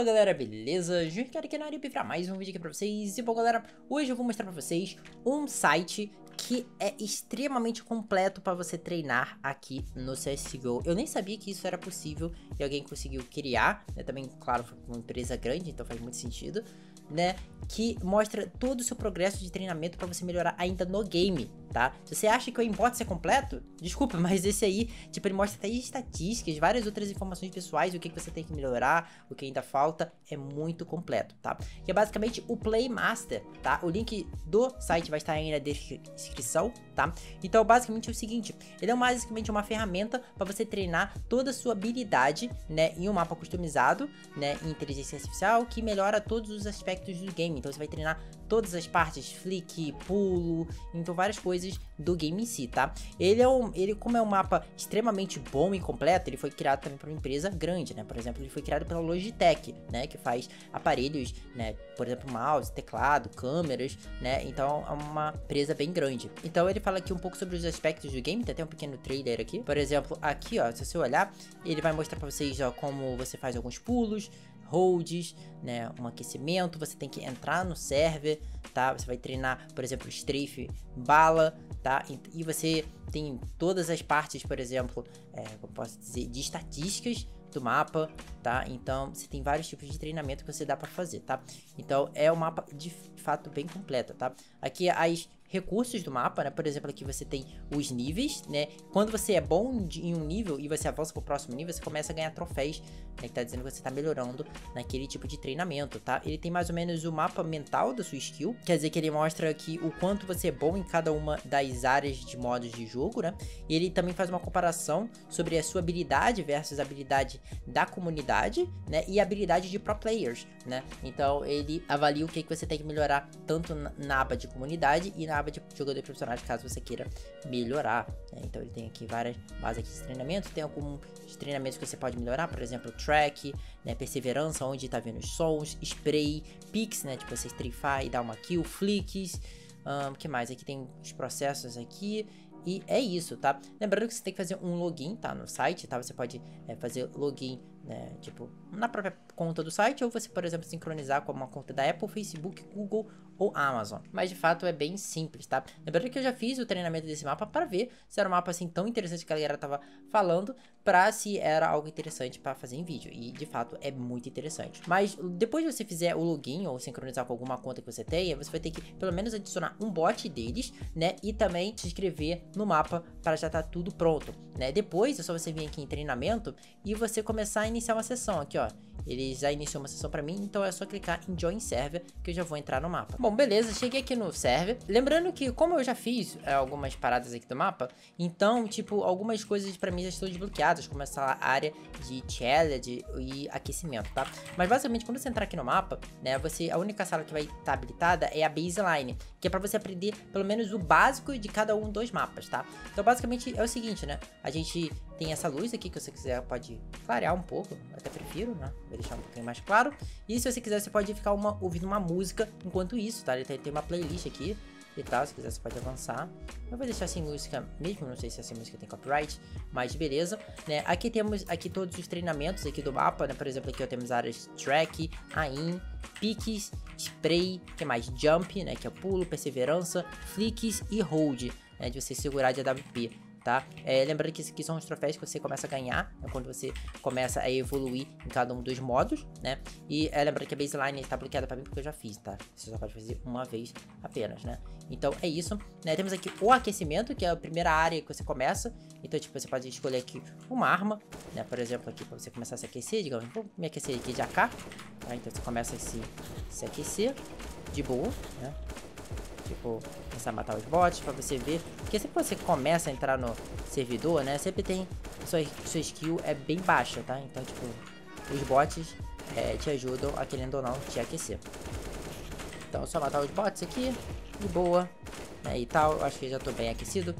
Fala galera, beleza? Júnior aqui na área para mais um vídeo aqui pra vocês E bom galera, hoje eu vou mostrar pra vocês um site que é extremamente completo para você treinar aqui no CSGO Eu nem sabia que isso era possível e alguém conseguiu criar né? Também, claro, foi uma empresa grande, então faz muito sentido né? Que mostra todo o seu progresso de treinamento para você melhorar ainda no game, tá? Se você acha que o inbox é completo, desculpa, mas esse aí, tipo, ele mostra até estatísticas, várias outras informações pessoais, o que, que você tem que melhorar, o que ainda falta, é muito completo, tá? Que é basicamente o Playmaster, tá? O link do site vai estar aí na descrição, tá? Então, basicamente é o seguinte, ele é basicamente uma ferramenta para você treinar toda a sua habilidade, né, em um mapa customizado, né, em inteligência artificial, que melhora todos os aspectos aspectos do game. Então você vai treinar todas as partes, flick, pulo, então várias coisas do game em si, tá? Ele é um, ele como é um mapa extremamente bom e completo, ele foi criado também por uma empresa grande, né? Por exemplo, ele foi criado pela Logitech, né, que faz aparelhos, né, por exemplo, mouse, teclado, câmeras, né? Então é uma empresa bem grande. Então ele fala aqui um pouco sobre os aspectos do game, tem até um pequeno trailer aqui. Por exemplo, aqui, ó, se você olhar, ele vai mostrar para vocês, ó, como você faz alguns pulos, holds, né, um aquecimento, você tem que entrar no server, tá? Você vai treinar, por exemplo, strafe bala, tá? E você tem todas as partes, por exemplo, é, como posso dizer, de estatísticas do mapa, tá? Então, você tem vários tipos de treinamento que você dá para fazer, tá? Então, é um mapa de fato bem completo, tá? Aqui as recursos do mapa, né? Por exemplo, aqui você tem os níveis, né? Quando você é bom em um nível e você avança pro próximo nível, você começa a ganhar troféus, né? Que tá dizendo que você tá melhorando naquele tipo de treinamento, tá? Ele tem mais ou menos o mapa mental da sua skill, quer dizer que ele mostra aqui o quanto você é bom em cada uma das áreas de modos de jogo, né? E ele também faz uma comparação sobre a sua habilidade versus a habilidade da comunidade, né? E a habilidade de pro players, né? Então ele avalia o que, que você tem que melhorar tanto na aba de comunidade e na aba de jogador profissional, caso você queira melhorar. Né? Então ele tem aqui várias bases de treinamento, tem alguns treinamentos que você pode melhorar, por exemplo, track, né, perseverança, onde tá vendo os sons, spray, picks, né, tipo você strifar e dar uma kill, flicks, um, que mais? Aqui tem os processos aqui e é isso, tá? Lembrando que você tem que fazer um login, tá? No site, tá? Você pode é, fazer login né? Tipo, na própria conta do site, ou você, por exemplo, sincronizar com uma conta da Apple, Facebook, Google ou Amazon. Mas de fato é bem simples, tá? Lembrando que eu já fiz o treinamento desse mapa para ver se era um mapa assim tão interessante que a galera tava falando, para se era algo interessante para fazer em vídeo. E de fato é muito interessante. Mas depois de você fizer o login ou sincronizar com alguma conta que você tenha, você vai ter que pelo menos adicionar um bot deles, né? E também se inscrever no mapa para já estar tá tudo pronto, né? Depois é só você vir aqui em treinamento e você começar a iniciar uma sessão aqui, ó. Ele já iniciou uma sessão para mim, então é só clicar em Join Server que eu já vou entrar no mapa. Bom, beleza, cheguei aqui no server. Lembrando que como eu já fiz é, algumas paradas aqui do mapa, então, tipo, algumas coisas para mim já estão desbloqueadas, como essa área de challenge e aquecimento, tá? Mas basicamente, quando você entrar aqui no mapa, né, você, a única sala que vai estar tá habilitada é a baseline, que é para você aprender pelo menos o básico de cada um dos mapas, tá? Então, basicamente é o seguinte, né? A gente tem essa luz aqui que você quiser pode clarear um pouco, até prefiro, né? Vou deixar um pouquinho mais claro. E se você quiser, você pode ficar uma, ouvindo uma música enquanto isso, tá? Ele tem uma playlist aqui e tal, se quiser você pode avançar. Eu vou deixar sem música mesmo, não sei se essa música tem copyright, mas beleza, né? Aqui temos aqui todos os treinamentos aqui do mapa, né? Por exemplo, aqui ó, temos áreas track, aim, piques, spray, que mais? Jump, né? Que é pulo, perseverança, flicks e hold, né? De você segurar de AWP tá? É, lembrando que isso aqui são os troféus que você começa a ganhar né, quando você começa a evoluir em cada um dos modos, né? E é, lembrando que a baseline está bloqueada para mim porque eu já fiz, tá? Você só pode fazer uma vez apenas, né? Então é isso, né? Temos aqui o aquecimento, que é a primeira área que você começa. Então, tipo, você pode escolher aqui uma arma, né? Por exemplo, aqui para você começar a se aquecer, digamos, vou me aquecer aqui de AK, tá? Então você começa a se, se aquecer de boa, né? Tipo, começar a matar os bots pra você ver. Porque sempre que você começa a entrar no servidor, né? Sempre tem... Sua, sua skill é bem baixa, tá? Então, tipo, os bots é, te ajudam a, querendo ou não, te aquecer. Então, só matar os bots aqui, de boa, né, e tal. Eu acho que já tô bem aquecido.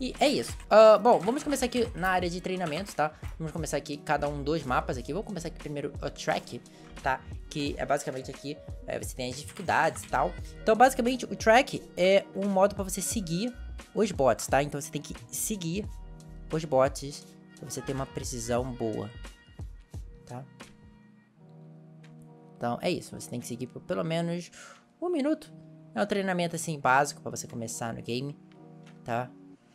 E é isso. Uh, bom, vamos começar aqui na área de treinamentos, tá? Vamos começar aqui cada um dos mapas aqui. Vou começar aqui primeiro o track, tá? Que é basicamente aqui, é, você tem as dificuldades e tal. Então, basicamente, o track é um modo para você seguir os bots, tá? Então, você tem que seguir os bots pra você ter uma precisão boa, tá? Então, é isso. Você tem que seguir por pelo menos um minuto. É um treinamento, assim, básico para você começar no game, tá?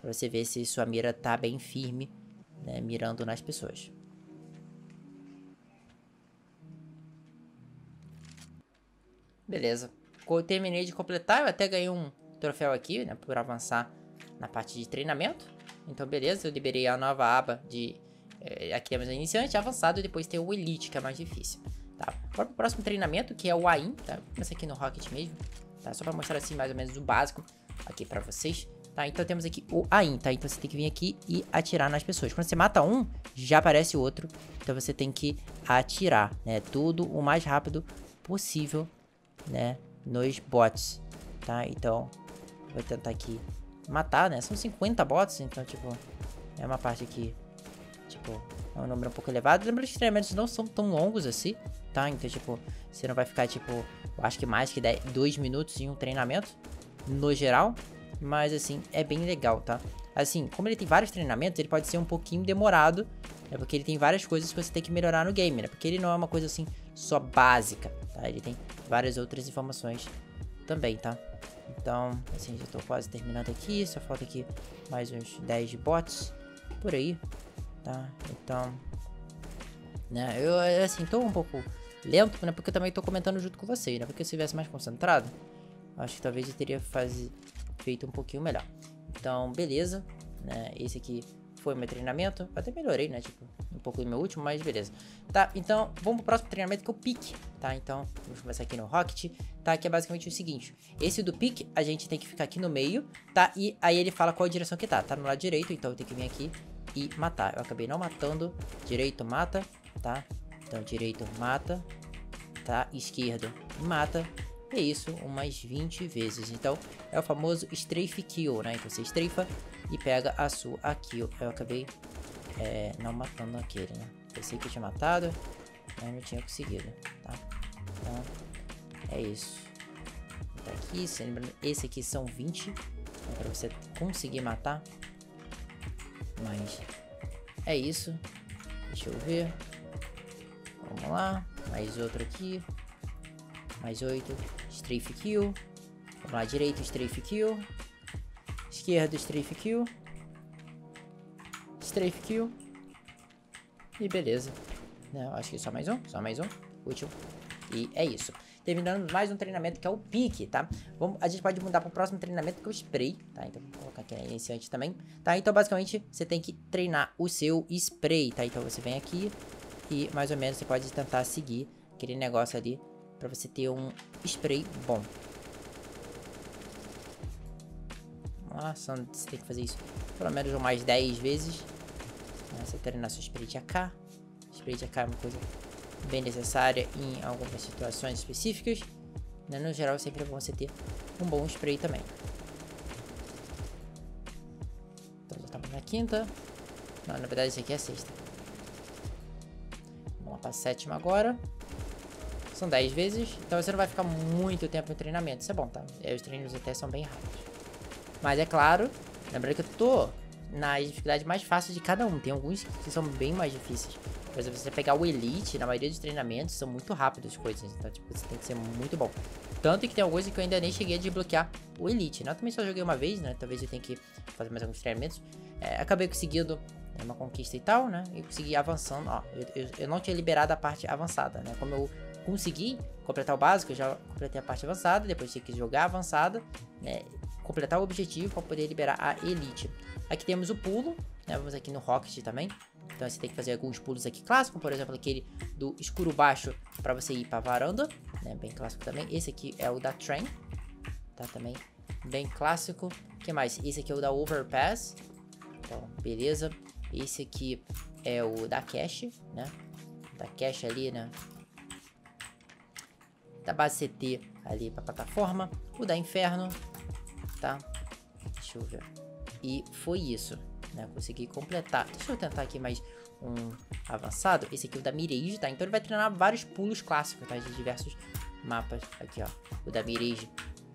Pra você ver se sua mira tá bem firme, né? Mirando nas pessoas. Beleza. Eu terminei de completar, eu até ganhei um troféu aqui, né? Por avançar na parte de treinamento. Então, beleza, eu liberei a nova aba de... É, aqui temos o iniciante, avançado, e depois tem o elite, que é mais difícil. Tá, para o próximo treinamento, que é o AIM, tá? Começa aqui no Rocket mesmo, tá? Só para mostrar assim mais ou menos o básico aqui para vocês. Tá, então temos aqui o AIM, tá? Então você tem que vir aqui e atirar nas pessoas. Quando você mata um, já aparece outro. Então você tem que atirar, né? Tudo o mais rápido possível, né? Nos bots, tá? Então, vou tentar aqui matar, né? São 50 bots, então, tipo, é uma parte aqui, tipo, é um número um pouco elevado. Lembra que os treinamentos não são tão longos assim, tá? Então, tipo, você não vai ficar, tipo, eu acho que mais que 2 minutos em um treinamento, no geral. Mas, assim, é bem legal, tá? Assim, como ele tem vários treinamentos, ele pode ser um pouquinho demorado, é porque ele tem várias coisas que você tem que melhorar no game, né? Porque ele não é uma coisa, assim, só básica, tá? Ele tem várias outras informações também, tá? Então, assim, já tô quase terminando aqui. Só falta aqui mais uns 10 de bots. Por aí, tá? Então, né? Eu, assim, tô um pouco lento, né? Porque eu também tô comentando junto com vocês, né? Porque se eu tivesse mais concentrado, acho que talvez eu teria faz... feito um pouquinho melhor. Então, beleza, né? Esse aqui foi meu treinamento. Até melhorei, né? Tipo, um pouco do meu último, mas beleza. Tá, então vamos pro próximo treinamento que é o pique, tá? Então, vamos começar aqui no Rocket, tá? Que é basicamente o seguinte. Esse do pique, a gente tem que ficar aqui no meio, tá? E aí ele fala qual direção que tá. Tá no lado direito, então eu tenho que vir aqui e matar. Eu acabei não matando. Direito, mata, tá? Então, direito, mata, tá? Esquerdo, mata. É isso, umas 20 vezes. Então, é o famoso strafe kill, né? Então, você estreifa e pega a sua kill. Eu acabei é, não matando aquele, né? Pensei que tinha matado, mas não tinha conseguido, tá? Então, é isso. Tá aqui, lembrando, esse aqui são 20, né, pra você conseguir matar. Mas é isso. Deixa eu ver. Vamos lá. Mais outro aqui. Mais oito. Strafe kill. Vamos lá, direito, strafe kill. Esquerdo, strafe kill. Strafe kill. E beleza. Não, acho que só mais um, só mais um. Útil. E é isso. Terminando mais um treinamento que é o pique, tá? Vamos, a gente pode mudar para o próximo treinamento que é o spray, tá? Então vou colocar aqui na iniciante também, tá? Então basicamente você tem que treinar o seu spray, tá? Então você vem aqui e mais ou menos você pode tentar seguir aquele negócio ali para você ter um spray bom. Nossa, você tem que fazer isso pelo menos mais 10 vezes. Você treinar seu spray de AK. Spray de AK é uma coisa bem necessária em algumas situações específicas. Né? No geral, sempre é bom você ter um bom spray também. Então já estamos na quinta. Não, na verdade, esse aqui é a sexta. Vamos lá para a sétima agora. São 10 vezes, então você não vai ficar muito tempo no treinamento. Isso é bom, tá? Aí os treinos até são bem rápidos. Mas é claro, lembrando que eu tô nas dificuldades mais fáceis de cada um. Tem alguns que são bem mais difíceis. Por exemplo, você pegar o Elite, na maioria dos treinamentos, são muito rápidas as coisas. Então, tipo, você tem que ser muito bom. Tanto que tem alguns que eu ainda nem cheguei a desbloquear o Elite, né? Eu também só joguei uma vez, né? Talvez eu tenha que fazer mais alguns treinamentos. É, acabei conseguindo uma conquista e tal, né? E consegui avançando. Ó, eu, eu, eu, não tinha liberado a parte avançada, né? Como eu consegui completar o básico, eu já completei a parte avançada. Depois tinha que jogar avançada, né? Completar o objetivo para poder liberar a Elite. Aqui temos o pulo, né? Vamos aqui no Rocket também. Então você tem que fazer alguns pulos aqui clássicos, por exemplo, aquele do escuro baixo para você ir para varanda, né? Bem clássico também. Esse aqui é o da Train, tá? Também bem clássico. Que mais? Esse aqui é o da Overpass. Então, beleza. Esse aqui é o da Cache, né? Da Cache ali, né? Da base CT ali para plataforma. O da Inferno, tá? Deixa eu ver. E foi isso, né? Consegui completar. Deixa eu tentar aqui mais um avançado. Esse aqui é o da Mirage, tá? Então ele vai treinar vários pulos clássicos, tá? De diversos mapas. Aqui, ó. O da Mirage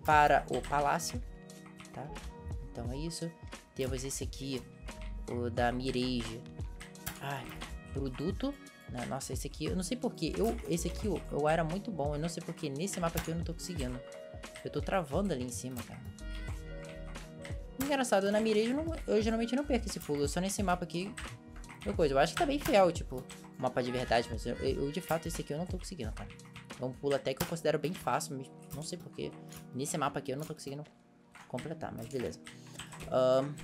para o Palácio, tá? Então é isso. Temos esse aqui, o da Mirage. Ai, produto, Né? Nossa, esse aqui, eu não sei porquê. Eu, esse aqui eu, eu era muito bom. Eu não sei porquê. Nesse mapa aqui eu não tô conseguindo. Eu tô travando ali em cima, cara. Engraçado, na mirei eu, eu geralmente não perco esse pulo. Só nesse mapa aqui. Eu, coisa. eu acho que tá bem fiel, tipo, mapa de verdade. Mas eu, eu, de fato, esse aqui eu não tô conseguindo, cara. É um pulo até que eu considero bem fácil. Mas não sei porquê. Nesse mapa aqui eu não tô conseguindo completar, mas beleza. Um,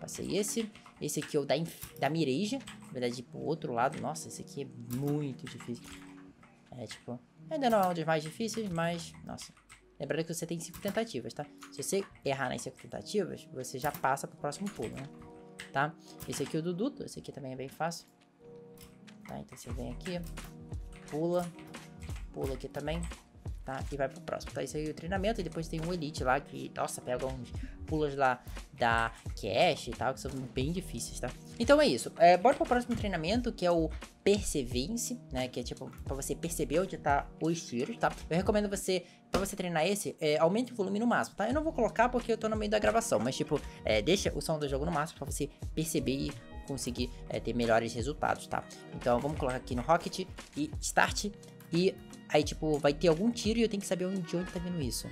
passei esse. Esse aqui é o da, da Mireja. Na verdade, pro outro lado. Nossa, esse aqui é muito difícil. É, tipo... Ainda não é um dos mais difíceis, mas... Nossa. Lembrando que você tem cinco tentativas, tá? Se você errar nas cinco tentativas, você já passa pro próximo pulo, né? Tá? Esse aqui é o do Duto. Esse aqui também é bem fácil. Tá? Então você vem aqui. Pula. Pula aqui também tá? E vai pro próximo, tá? Isso aí é o treinamento, e depois tem um Elite lá que, nossa, pega uns pulos lá da Cash e tal, que são bem difíceis, tá? Então é isso, é, bora pro próximo treinamento, que é o Perseverance, né? Que é tipo, pra você perceber onde tá os tiros, tá? Eu recomendo você, pra você treinar esse, é, aumente o volume no máximo, tá? Eu não vou colocar porque eu tô no meio da gravação, mas tipo, é, deixa o som do jogo no máximo pra você perceber e conseguir é, ter melhores resultados, tá? Então vamos colocar aqui no Rocket e Start e Aí, tipo, vai ter algum tiro e eu tenho que saber onde, de onde tá vindo isso.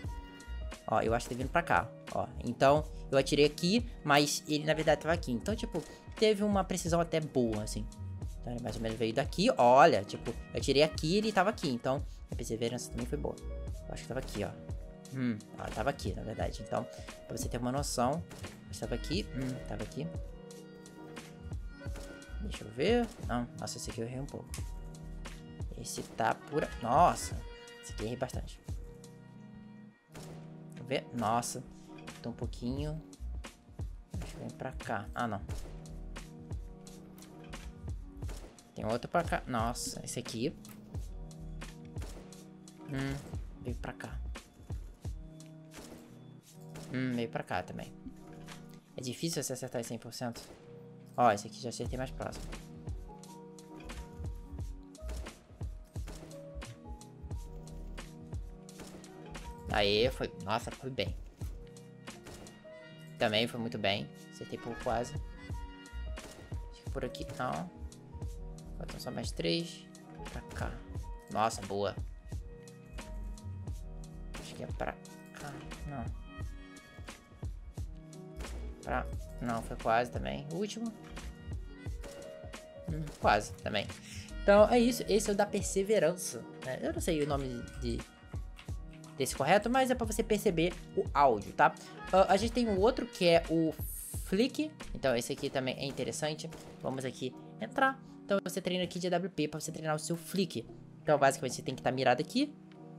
Ó, eu acho que tá vindo pra cá, ó. Então, eu atirei aqui, mas ele, na verdade, tava aqui. Então, tipo, teve uma precisão até boa, assim. Então, ele mais ou menos veio daqui, olha, tipo, eu atirei aqui e ele tava aqui. Então, a perseverança também foi boa. Eu acho que tava aqui, ó. Hum, ó, tava aqui, na verdade. Então, pra você ter uma noção, estava aqui, hum, tava aqui. Deixa eu ver. Não, nossa, esse aqui eu errei um pouco. Esse tá pura... Nossa. Esse aqui errei bastante. Ver. Nossa. Tô um pouquinho... Vir pra cá. Ah, não. Tem outro pra cá. Nossa, esse aqui. Hum, veio pra cá. Hum, veio pra cá também. É difícil você acertar 100%. Ó, esse aqui já acertei mais próximo. Aí, foi... Nossa, foi bem. Também foi muito bem. Acertei por quase. Acho que por aqui não. Faltam só mais três. Pra cá. Nossa, boa. Acho que é pra cá. Não. Pra... Não, foi quase também. Último. Hum, quase também. Então é isso. Esse é o da perseverança. Né? Eu não sei o nome de desse correto, mas é para você perceber o áudio, tá? Uh, a gente tem um outro que é o Flick, então esse aqui também é interessante. Vamos aqui entrar. Então você treina aqui de AWP para você treinar o seu Flick. Então basicamente você tem que estar tá mirado aqui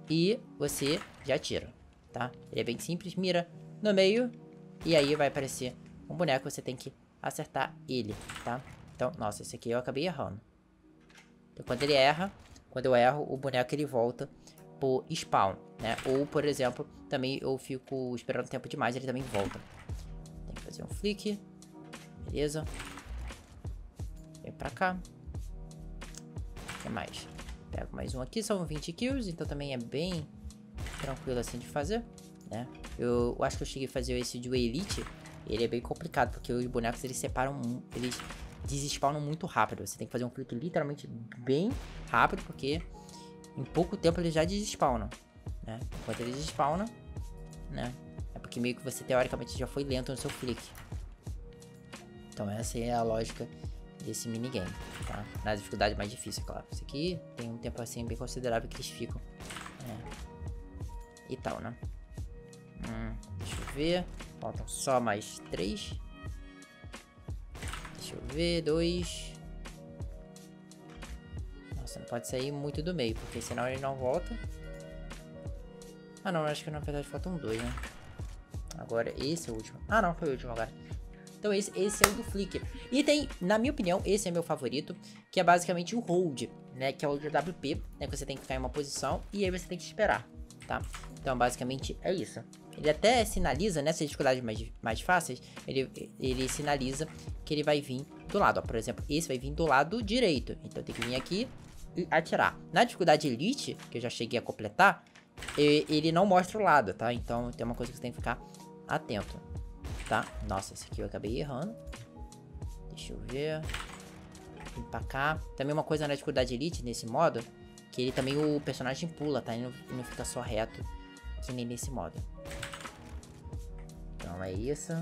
e você já tira, tá? Ele é bem simples, mira no meio e aí vai aparecer um boneco, você tem que acertar ele, tá? Então, nossa, esse aqui eu acabei errando. Então quando ele erra, quando eu erro, o boneco ele volta pro spawn, né? Ou, por exemplo, também eu fico esperando tempo demais, ele também volta. Tem que fazer um flick. Beleza. Vem pra cá. O que mais? Pego mais um aqui, são 20 kills, então também é bem tranquilo assim de fazer, né? Eu, eu acho que eu cheguei a fazer esse de Elite, ele é bem complicado, porque os bonecos eles separam, eles desespawnam muito rápido. Você tem que fazer um flick literalmente bem rápido, porque em pouco tempo eles já desespawnam, né? Enquanto eles despawnam, né? É porque meio que você teoricamente já foi lento no seu flick. Então essa é a lógica desse minigame, tá? Na dificuldade mais difícil, claro. Esse aqui tem um tempo assim bem considerável que eles ficam. É. E tal, né? Hum, deixa eu ver. Faltam só mais três. Deixa eu ver, dois. Pode sair muito do meio, porque senão ele não volta. Ah não, acho que na verdade faltam dois, né? Agora, esse é o último. Ah não, foi o último agora. Então esse, esse é o do Flicker. E tem, na minha opinião, esse é meu favorito, que é basicamente o Hold, né? Que é o WP, né? Que você tem que ficar em uma posição e aí você tem que esperar, tá? Então basicamente é isso. Ele até sinaliza, nessas dificuldades mais, mais fáceis, ele, ele sinaliza que ele vai vir do lado. Ó, por exemplo, esse vai vir do lado direito. Então tem que vir aqui, atirar. Na dificuldade Elite, que eu já cheguei a completar, ele não mostra o lado, tá? Então tem uma coisa que você tem que ficar atento, tá? Nossa, esse aqui eu acabei errando. Deixa eu ver. Vem pra cá. Também uma coisa na dificuldade elite, nesse modo, que ele também, o personagem pula, tá? Ele não, ele não fica só reto, que nem nesse modo. Então é isso.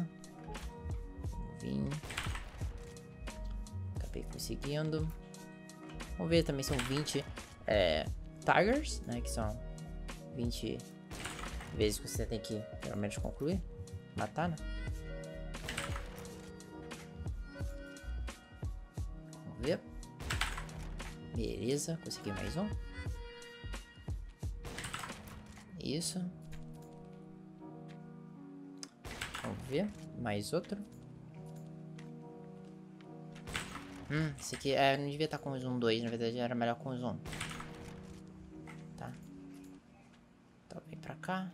Vir. Acabei conseguindo. Vamos ver, também são 20 é, Tigers, né? Que são 20 vezes que você tem que, pelo menos, concluir. Matar, né? Vamos ver. Beleza, consegui mais um. Isso. Vamos ver. Mais outro. Hum, esse aqui é, não devia estar com o zoom 2, na verdade era melhor com o zoom. Tá. Então vem pra cá.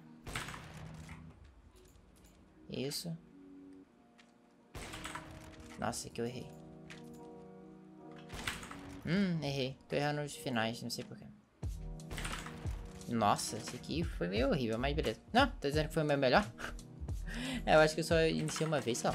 Isso. Nossa, aqui eu errei. Hum, errei. Tô errando os finais, não sei porquê. Nossa, esse aqui foi meio horrível, mas beleza. Não, tá dizendo que foi o meu melhor? é, eu acho que eu só iniciei uma vez, só.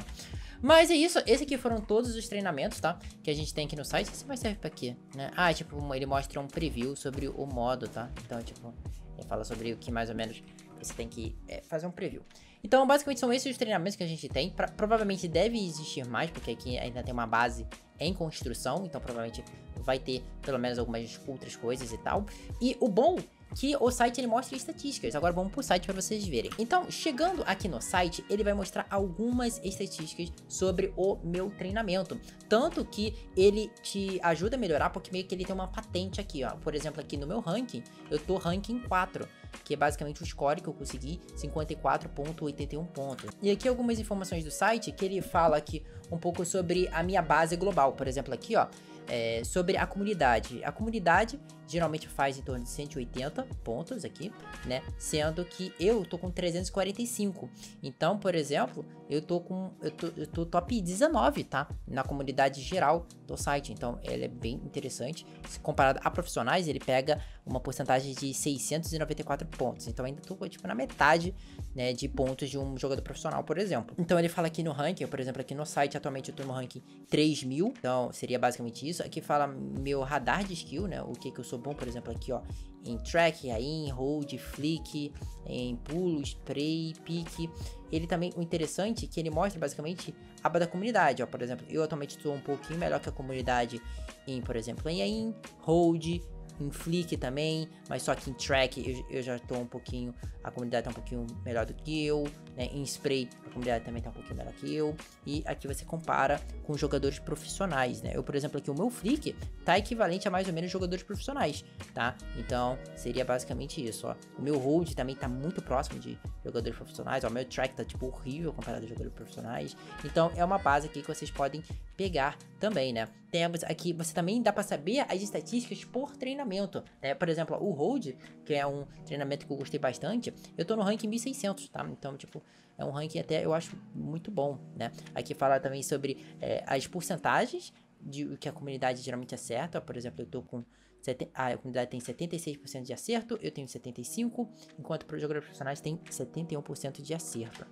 Mas é isso, esse aqui foram todos os treinamentos, tá? Que a gente tem aqui no site. Isso vai servir pra quê? Né? Ah, tipo, ele mostra um preview sobre o modo, tá? Então, tipo, ele fala sobre o que mais ou menos você tem que é, fazer um preview. Então, basicamente, são esses os treinamentos que a gente tem. Pra, provavelmente deve existir mais, porque aqui ainda tem uma base em construção. Então, provavelmente vai ter pelo menos algumas outras coisas e tal. E o bom que o site ele mostra estatísticas. Agora vamos pro site para vocês verem. Então, chegando aqui no site, ele vai mostrar algumas estatísticas sobre o meu treinamento. Tanto que ele te ajuda a melhorar, porque meio que ele tem uma patente aqui, ó. Por exemplo, aqui no meu ranking, eu tô ranking 4 que é basicamente o score que eu consegui, 54.81 pontos. E aqui algumas informações do site que ele fala aqui um pouco sobre a minha base global. Por exemplo, aqui, ó, é, sobre a comunidade. A comunidade geralmente faz em torno de 180 pontos aqui, né? Sendo que eu tô com 345. Então, por exemplo, eu tô com eu tô, eu tô top 19, tá? Na comunidade geral do site. Então, ele é bem interessante. Se comparado a profissionais, ele pega uma porcentagem de 694 pontos. Então, ainda tô tipo na metade, né, de pontos de um jogador profissional, por exemplo. Então, ele fala aqui no ranking, por exemplo, aqui no site atualmente eu tô no ranking 3000. Então, seria basicamente isso. Aqui fala meu radar de skill, né? O que que eu sou bom, por exemplo, aqui, ó, em track, in, hold, flick, em pulo, spray, pique. Ele também, o interessante é que ele mostra basicamente a aba da comunidade, ó, por exemplo, eu atualmente estou um pouquinho melhor que a comunidade em, por exemplo, em in, hold, em Flick também, mas só que em Track eu, eu já tô um pouquinho, a comunidade tá um pouquinho melhor do que eu, né? Em Spray a comunidade também tá um pouquinho melhor que eu, e aqui você compara com jogadores profissionais, né? Eu, por exemplo, aqui o meu Flick tá equivalente a mais ou menos jogadores profissionais, tá? Então, seria basicamente isso, ó. O meu Hold também tá muito próximo de jogadores profissionais, ó, o meu Track tá, tipo, horrível comparado a jogadores profissionais, então é uma base aqui que vocês podem pegar também, né? Temos aqui, você também dá para saber as estatísticas por treinamento, né? Por exemplo, o Hold, que é um treinamento que eu gostei bastante, eu tô no ranking 1600, tá? Então, tipo, é um ranking até eu acho muito bom, né? Aqui fala também sobre é, as porcentagens de que a comunidade geralmente acerta, por exemplo, eu tô com a comunidade tem 76% de acerto, eu tenho 75%, enquanto para os jogadores profissionais tem 71% de acerto,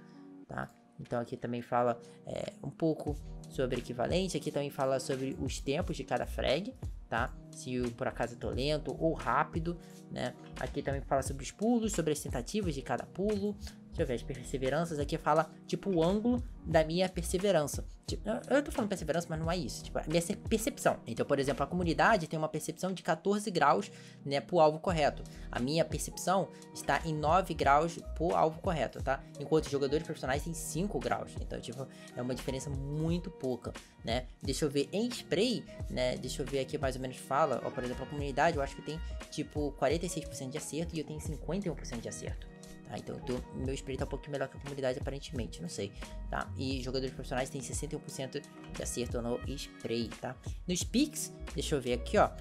tá? Então aqui também fala é, um pouco sobre equivalente, aqui também fala sobre os tempos de cada frag, tá? Se eu, por acaso eu tô lento ou rápido, né? Aqui também fala sobre os pulos, sobre as tentativas de cada pulo, Deixa eu ver, as perseveranças aqui fala, tipo, o ângulo da minha perseverança. Tipo, eu tô falando perseverança, mas não é isso. Tipo, a minha percepção. Então, por exemplo, a comunidade tem uma percepção de 14 graus, né, pro alvo correto. A minha percepção está em 9 graus pro alvo correto, tá? Enquanto os jogadores profissionais têm 5 graus. Então, tipo, é uma diferença muito pouca, né? Deixa eu ver, em spray, né, deixa eu ver aqui mais ou menos fala, ó, por exemplo, a comunidade eu acho que tem, tipo, 46% de acerto e eu tenho 51% de acerto. Tá? Então tô, meu spray tá um pouquinho melhor que a comunidade, aparentemente, não sei. Tá? E jogadores profissionais têm 61% de acerto no spray, tá? Nos picks, deixa eu ver aqui, ó.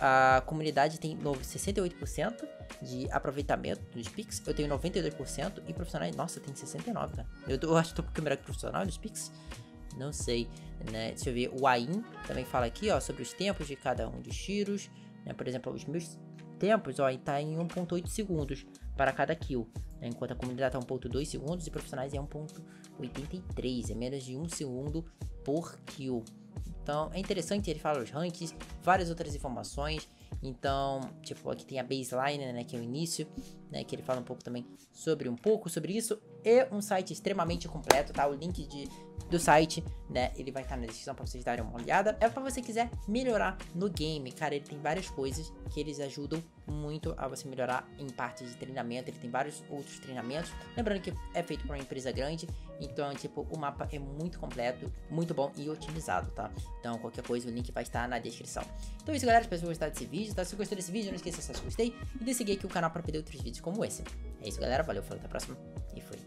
A comunidade tem 68% de aproveitamento nos picks. Eu tenho 92% e profissionais, nossa, tem 69%, tá? Eu, tô, eu acho que tô um pouquinho melhor que profissional nos picks. Não sei, né? Deixa eu ver. O AIM também fala aqui, ó, sobre os tempos de cada um dos tiros. Né? Por exemplo, os meus tempos, ó, tá em 1.8 segundos para cada kill, né? enquanto a comunidade está 1.2 segundos e profissionais é 1.83, é menos de 1 segundo por kill. Então é interessante, ele fala os rankings, várias outras informações. Então, tipo, aqui tem a baseline, né, que é o início, né, que ele fala um pouco também sobre um pouco sobre isso. E um site extremamente completo, tá? O link de, do site, né, ele vai estar na descrição para vocês darem uma olhada. É para você quiser melhorar no game, cara, ele tem várias coisas que eles ajudam muito a você melhorar em parte de treinamento. Ele tem vários outros treinamentos. Lembrando que é feito por uma empresa grande, então, tipo, o mapa é muito completo, muito bom e otimizado, tá? Então, qualquer coisa, o link vai estar na descrição. Então é isso, galera. Espero que gostar desse vídeo, tá? Se gostou desse vídeo, não esqueça de se gostei e de seguir aqui o canal para perder outros vídeos como esse. É isso, galera. Valeu, falou, até a próxima e fui.